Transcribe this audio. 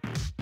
Thank you.